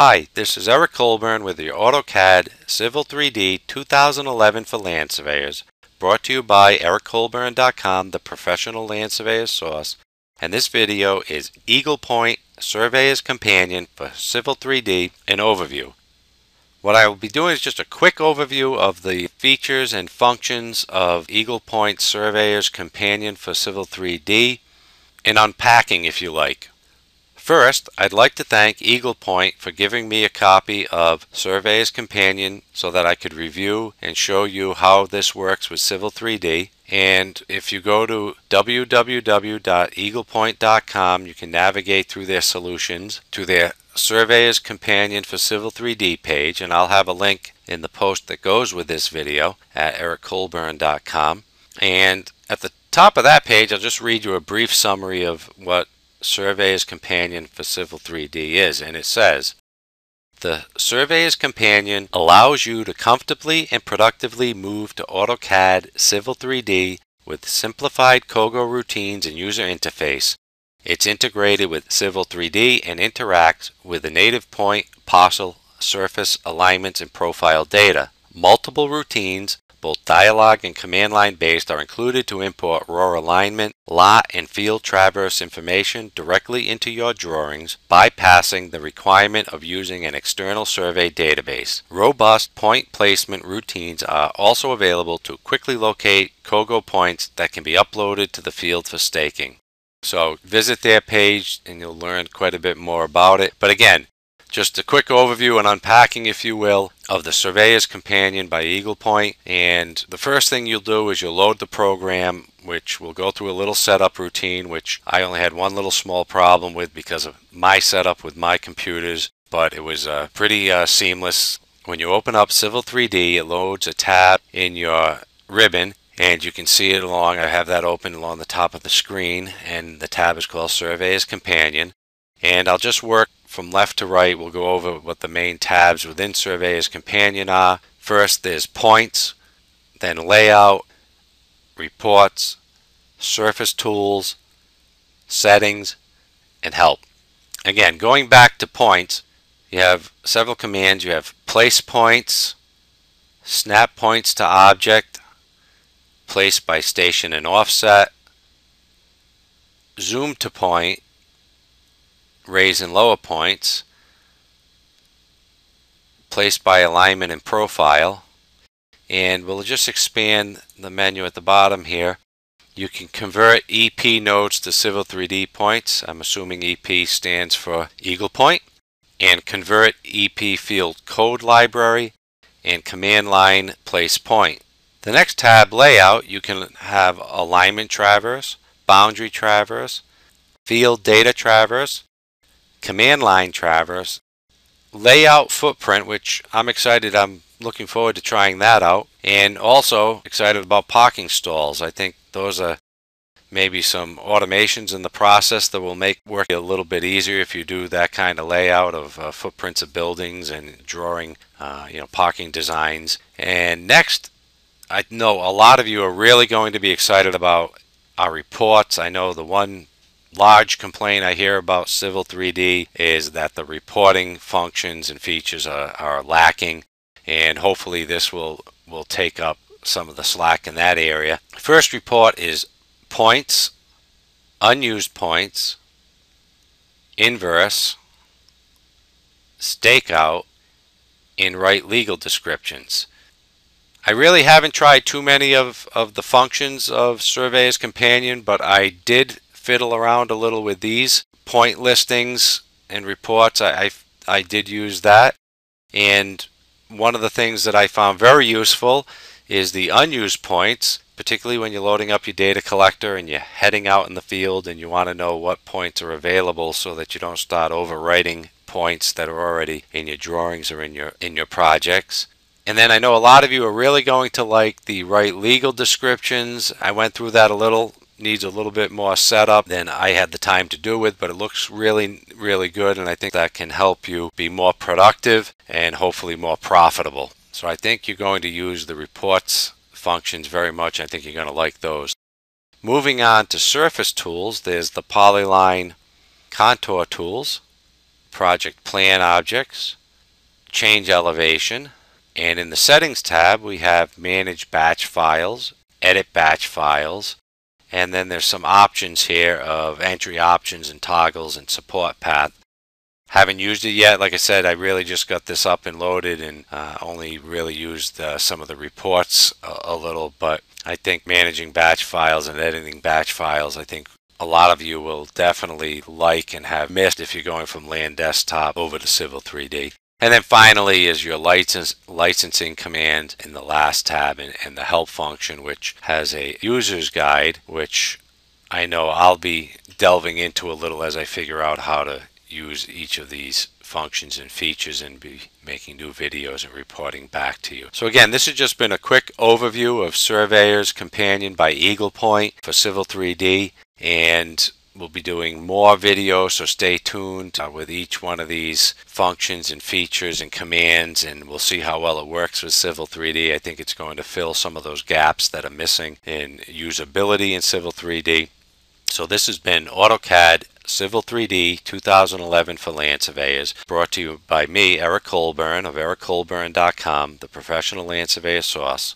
Hi, this is Eric Colburn with your AutoCAD Civil 3D 2011 for Land Surveyors, brought to you by ericcolburn.com, the professional land surveyor source. And this video is Eagle Point Surveyor's Companion for Civil 3D, an overview. What I will be doing is just a quick overview of the features and functions of Eagle Point Surveyor's Companion for Civil 3D, and unpacking if you like. First, I'd like to thank Eagle Point for giving me a copy of Surveyor's Companion so that I could review and show you how this works with Civil 3D. And if you go to www.eaglepoint.com, you can navigate through their solutions to their Surveyor's Companion for Civil 3D page, and I'll have a link in the post that goes with this video at ericcolburn.com. And at the top of that page, I'll just read you a brief summary of what Surveyor's Companion for Civil 3D is, and it says, the Surveyor's Companion allows you to comfortably and productively move to AutoCAD Civil 3D with simplified COGO routines and user interface. It's integrated with Civil 3D and interacts with the native point, parcel, surface, alignments, and profile data. Multiple routines both dialog and command line based are included to import raw alignment, lot, and field traverse information directly into your drawings, bypassing the requirement of using an external survey database. Robust point placement routines are also available to quickly locate COGO points that can be uploaded to the field for staking. So visit their page and you'll learn quite a bit more about it. But again, just a quick overview and unpacking, if you will, of the Surveyor's Companion by Eagle Point. And the first thing you'll do is you'll load the program, which will go through a little setup routine, which I only had one little small problem with because of my setup with my computers, but it was uh, pretty uh, seamless. When you open up Civil 3D, it loads a tab in your ribbon and you can see it along I have that open along the top of the screen and the tab is called Surveyor's Companion and I'll just work from left to right, we'll go over what the main tabs within Surveyor's Companion are. First, there's Points, then Layout, Reports, Surface Tools, Settings, and Help. Again, going back to Points, you have several commands. You have Place Points, Snap Points to Object, Place by Station and Offset, Zoom to Point, raise and lower points, place by alignment and profile, and we'll just expand the menu at the bottom here. You can convert EP nodes to Civil 3D points. I'm assuming EP stands for Eagle And convert EP field code library and command line place point. The next tab, Layout, you can have alignment traverse, boundary traverse, field data traverse, command line traverse, layout footprint, which I'm excited, I'm looking forward to trying that out, and also excited about parking stalls. I think those are maybe some automations in the process that will make work a little bit easier if you do that kind of layout of uh, footprints of buildings and drawing, uh, you know, parking designs. And next, I know a lot of you are really going to be excited about our reports. I know the one large complaint I hear about Civil 3D is that the reporting functions and features are, are lacking and hopefully this will will take up some of the slack in that area. First report is points, unused points, inverse, stakeout, and write legal descriptions. I really haven't tried too many of, of the functions of Surveyor's Companion, but I did fiddle around a little with these point listings and reports. I, I, I did use that. And one of the things that I found very useful is the unused points, particularly when you're loading up your data collector and you're heading out in the field and you want to know what points are available so that you don't start overwriting points that are already in your drawings or in your in your projects. And then I know a lot of you are really going to like the write legal descriptions. I went through that a little needs a little bit more setup than I had the time to do with, but it looks really, really good, and I think that can help you be more productive and hopefully more profitable. So I think you're going to use the reports functions very much. I think you're going to like those. Moving on to surface tools, there's the Polyline contour tools. project plan objects, change elevation, and in the settings tab we have manage batch files, edit batch files, and then there's some options here of entry options and toggles and support path. Haven't used it yet. Like I said, I really just got this up and loaded and uh, only really used uh, some of the reports a, a little. But I think managing batch files and editing batch files, I think a lot of you will definitely like and have missed if you're going from Land Desktop over to Civil 3D. And then finally is your license, licensing command in the last tab and, and the help function, which has a user's guide, which I know I'll be delving into a little as I figure out how to use each of these functions and features and be making new videos and reporting back to you. So again, this has just been a quick overview of Surveyor's Companion by Eagle Point for Civil 3D and we'll be doing more videos so stay tuned uh, with each one of these functions and features and commands and we'll see how well it works with Civil 3D. I think it's going to fill some of those gaps that are missing in usability in Civil 3D. So this has been AutoCAD Civil 3D 2011 for Land Surveyors, brought to you by me, Eric Colburn of ericcolburn.com, the professional land surveyor source.